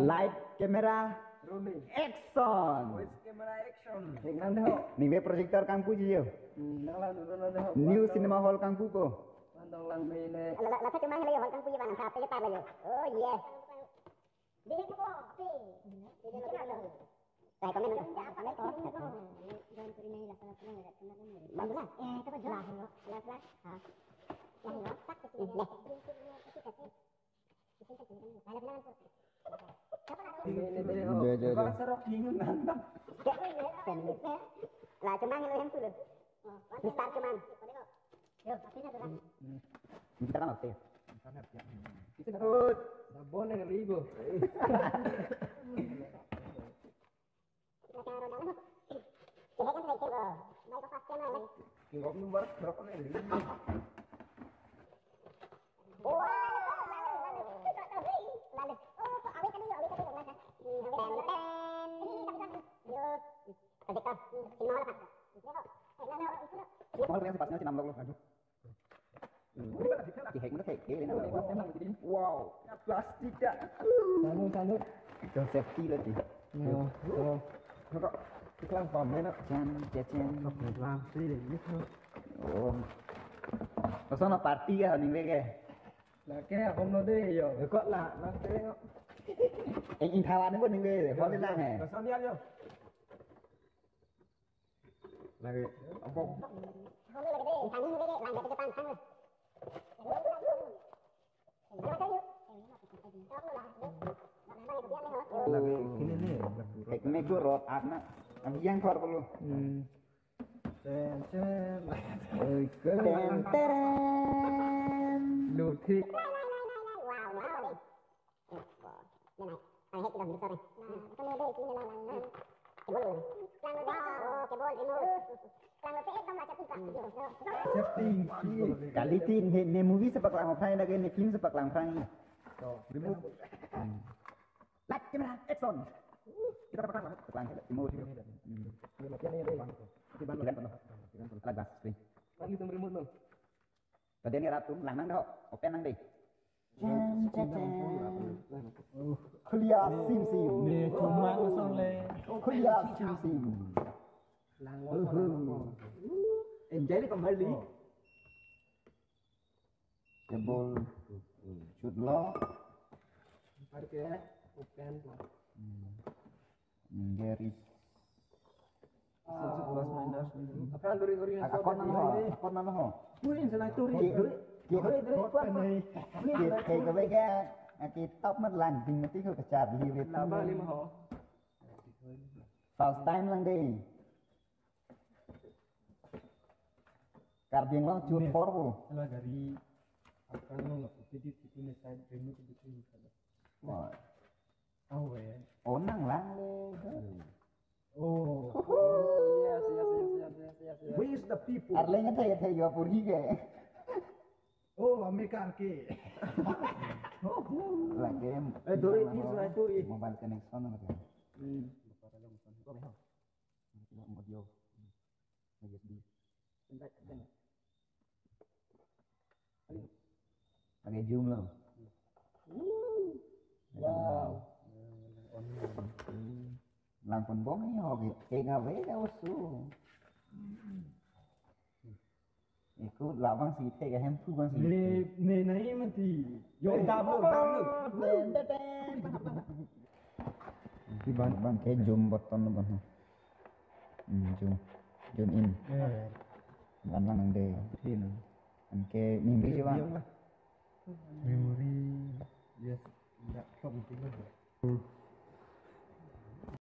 Light camera. Rolling. action. Voice camera action. Yang nanda ho. Ni we projector kang quy bằng tháp cái tay rồi oh Jangan kena. Bagus lah. Eh. Lah, lah. Tak Lah cuma yang tu. Mistar cuma. Yo, akhirnya tu. Kita kan oke. Kita kut. Sabon yang ribu. Kita kan coba. Baik pas kena. Kingkop nomor berapa nih? Kalau yang sepasnya cinam lolok aja. Di hek mana hek? Wow, plastik ya. Sanu sanu. Jangan safety lagi. Yo, yo. Kakak, iklan pam ya nak. Jangan, jangan. Kakak iklan sih deh. Oh. Masa nak party ya nih lagi. Là cái nào không nó. Có là nó. Anh anh thao nó vẫn đi về để có liên lạc này. Sao đi ăn chưa? lagi apa lagi ini nih ekmek tuh rot anak yang kor perlu Teren, teren, Luthi. Wow, wow. Nah, nah, nah, nah, nah, nah, nah, nah, nah, nah, nah, nah, Accepting Quality ni ni movie sepak lang phai dak ni film sepak lang phai. Remove. Back camera action. Kita dapat lang lang emosi. Ini macam ni ada bang. Di bang kan penuh. Alat bas ni. Lagi tu remote tu. Tadi ni ratum lang nang dah. Open nang deh. คลียร์ซิมซิมเนี่ยชมมากมาสอนเลยคลียร์ซิมซิมล้างรถ Enjoy kembali. Jebol shoot lo. Mari ya. Open. Garis. Sebelas minus. Apa yang ho. Ho. Mungkin turi. Top mất lành đi về time lang. Karbiang lo cut porvo. Kalau dari apa nang jadi itu nih saya itu ini kan. Wah, Oh ya. onang lang le. Oh. Yes, yes, yes, yes, yes, yes, yes. We is the people. Arlenya thay thay yo puri ke. Oh, Amerika ke. Lah game. Eh, duri ini sudah duri. Mobile connection na kan. Hmm. Tidak mau dia. USB. Ngày dương lắm. Wow. Lang pun bom ni hobi. Kena beda usu. Iku lawang si tega hempu kan si. Ne ne nai mati. Yo dabo bang. Di ban ban ke jom button ban. Hmm Zoom zoom in. Bạn đang làm Ban lang de. Anh An mình mimpi je bạn. Memori. Yes, tidak penting lah.